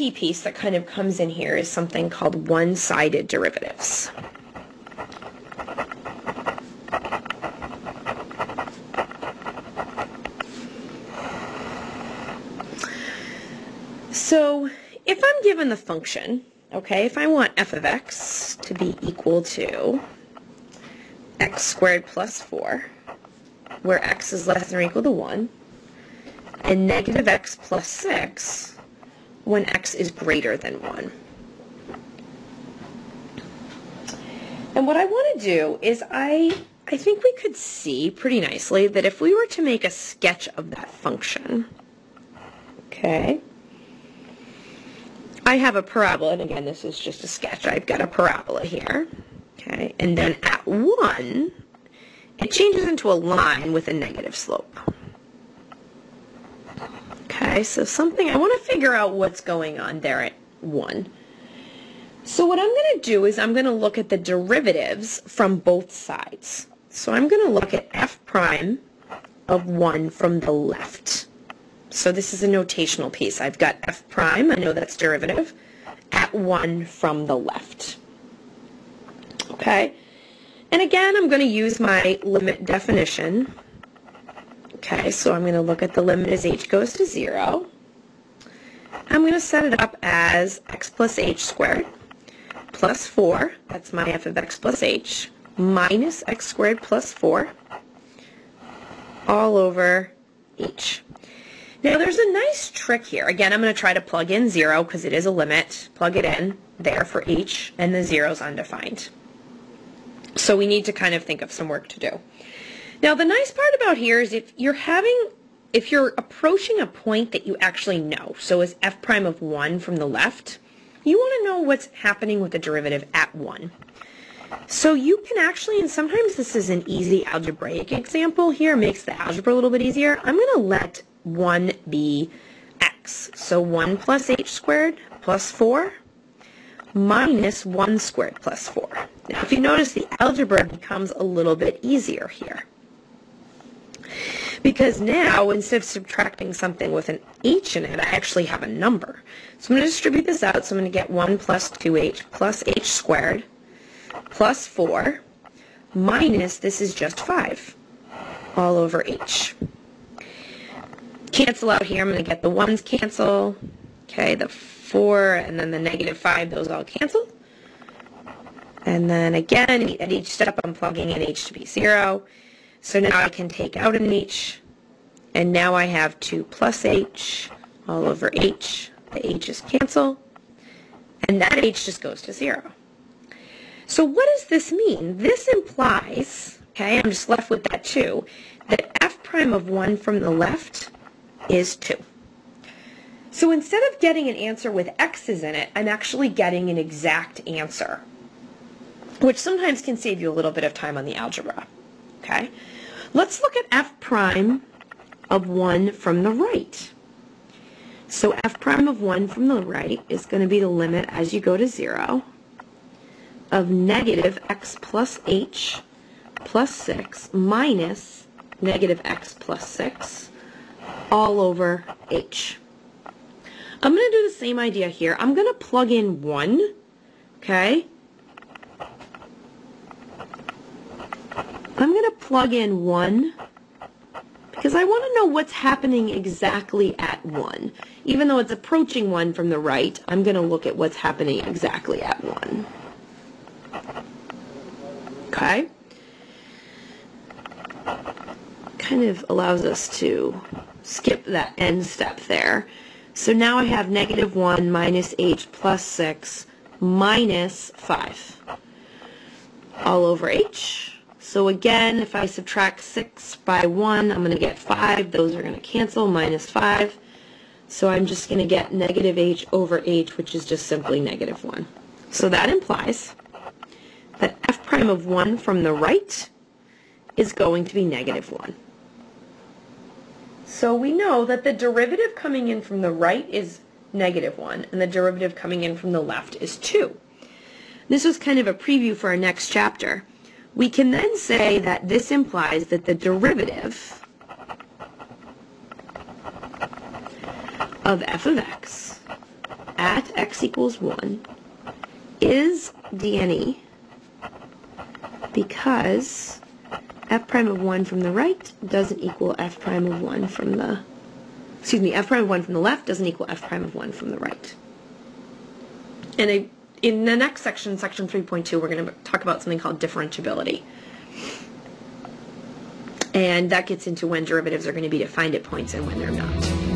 key piece that kind of comes in here is something called one-sided derivatives. So if I'm given the function, okay, if I want f of x to be equal to x squared plus 4, where x is less than or equal to 1, and negative x plus 6 when x is greater than 1. And what I want to do is I, I think we could see pretty nicely that if we were to make a sketch of that function, okay, I have a parabola, and again, this is just a sketch. I've got a parabola here, okay, and then at 1, it changes into a line with a negative slope. So something, I want to figure out what's going on there at 1. So what I'm going to do is I'm going to look at the derivatives from both sides. So I'm going to look at f prime of 1 from the left. So this is a notational piece. I've got f prime, I know that's derivative, at 1 from the left. Okay? And again, I'm going to use my limit definition. Okay, so I'm going to look at the limit as h goes to 0. I'm going to set it up as x plus h squared plus 4, that's my f of x plus h, minus x squared plus 4, all over h. Now there's a nice trick here. Again, I'm going to try to plug in 0 because it is a limit. Plug it in there for h, and the 0 is undefined. So we need to kind of think of some work to do. Now the nice part about here is if you're having, if you're approaching a point that you actually know, so is f prime of 1 from the left, you want to know what's happening with the derivative at 1. So you can actually, and sometimes this is an easy algebraic example here, makes the algebra a little bit easier. I'm going to let 1 be x. So 1 plus h squared plus 4 minus 1 squared plus 4. Now if you notice the algebra becomes a little bit easier here. Because now, instead of subtracting something with an h in it, I actually have a number. So I'm going to distribute this out, so I'm going to get 1 plus 2h plus h squared plus 4 minus, this is just 5, all over h cancel out here. I'm going to get the 1s cancel. Okay, the 4 and then the negative 5, those all cancel. And then again, at each step, I'm plugging in h to be 0. So now I can take out an h, and now I have 2 plus h all over h. The h's cancel, and that h just goes to 0. So what does this mean? This implies, okay, I'm just left with that 2, that f prime of 1 from the left is 2. So instead of getting an answer with x's in it, I'm actually getting an exact answer, which sometimes can save you a little bit of time on the algebra. Okay? Let's look at f prime of 1 from the right. So f prime of 1 from the right is going to be the limit as you go to 0 of negative x plus h plus 6 minus negative x plus 6 all over h. I'm going to do the same idea here. I'm going to plug in 1, okay? I'm going to plug in 1 because I want to know what's happening exactly at 1. Even though it's approaching 1 from the right, I'm going to look at what's happening exactly at 1. Okay? Kind of allows us to skip that end step there. So now I have negative 1 minus h plus 6 minus 5 all over h. So again, if I subtract 6 by 1, I'm going to get 5. Those are going to cancel, minus 5. So I'm just going to get negative h over h, which is just simply negative 1. So that implies that f prime of 1 from the right is going to be negative 1. So we know that the derivative coming in from the right is negative 1, and the derivative coming in from the left is 2. This was kind of a preview for our next chapter. We can then say that this implies that the derivative of f of x at x equals 1 is dne because f prime of 1 from the right doesn't equal f prime of 1 from the, excuse me, f prime of 1 from the left doesn't equal f prime of 1 from the right. And I, in the next section, section 3.2, we're going to talk about something called differentiability. And that gets into when derivatives are going to be defined at points and when they're not.